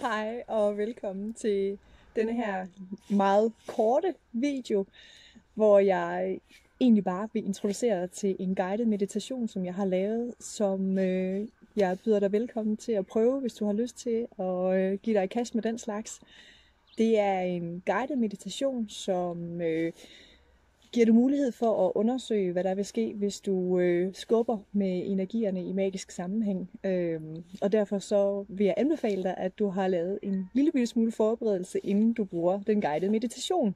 Hej og velkommen til denne her meget korte video, hvor jeg egentlig bare vil introducere dig til en guided meditation, som jeg har lavet, som øh, jeg byder dig velkommen til at prøve, hvis du har lyst til at øh, give dig i kast med den slags. Det er en guided meditation, som øh, giver du mulighed for at undersøge, hvad der vil ske, hvis du øh, skubber med energierne i magisk sammenhæng. Øhm, og derfor så vil jeg anbefale dig, at du har lavet en lille smule forberedelse, inden du bruger den guidede meditation.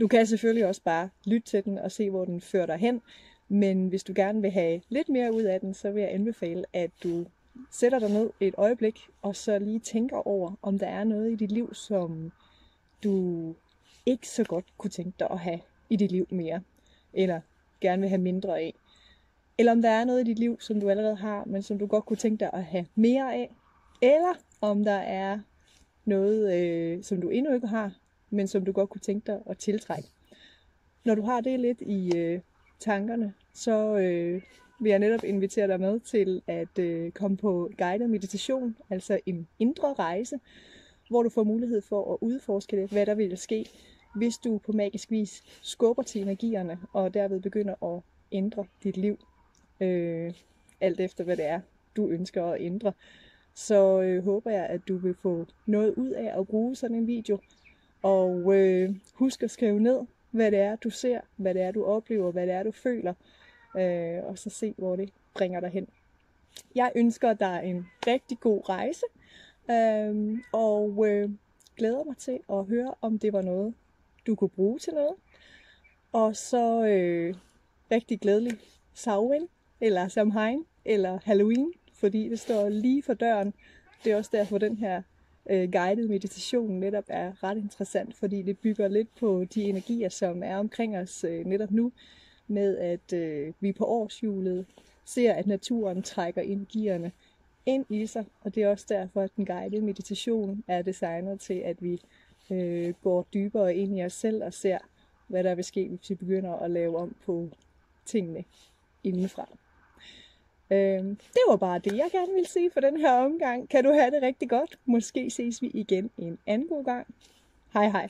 Du kan selvfølgelig også bare lytte til den og se, hvor den fører dig hen. Men hvis du gerne vil have lidt mere ud af den, så vil jeg anbefale, at du sætter dig ned et øjeblik, og så lige tænker over, om der er noget i dit liv, som du ikke så godt kunne tænke dig at have i dit liv mere, eller gerne vil have mindre af. Eller om der er noget i dit liv, som du allerede har, men som du godt kunne tænke dig at have mere af. Eller om der er noget, øh, som du endnu ikke har, men som du godt kunne tænke dig at tiltrække. Når du har det lidt i øh, tankerne, så øh, vil jeg netop invitere dig med til at øh, komme på guided meditation, altså en indre rejse, hvor du får mulighed for at udforske det, hvad der vil ske, hvis du på magisk vis skubber til energierne, og derved begynder at ændre dit liv, øh, alt efter hvad det er, du ønsker at ændre. Så øh, håber jeg, at du vil få noget ud af at bruge sådan en video, og øh, husk at skrive ned, hvad det er, du ser, hvad det er, du oplever, hvad det er, du føler, øh, og så se, hvor det bringer dig hen. Jeg ønsker dig en rigtig god rejse, øh, og øh, glæder mig til at høre, om det var noget, du kunne bruge til noget. Og så øh, rigtig glædelig Samhain, eller Samhain, eller Halloween, fordi det står lige for døren. Det er også derfor, den her øh, guided meditation netop er ret interessant, fordi det bygger lidt på de energier, som er omkring os øh, netop nu, med at øh, vi på årshjulet ser, at naturen trækker energierne ind i sig, og det er også derfor, at den guidede meditation er designet til, at vi øh, går dybere ind i os selv og ser, hvad der vil ske, hvis vi begynder at lave om på tingene indenfra. Øh, det var bare det, jeg gerne ville sige for den her omgang. Kan du have det rigtig godt? Måske ses vi igen en anden god gang. Hej hej.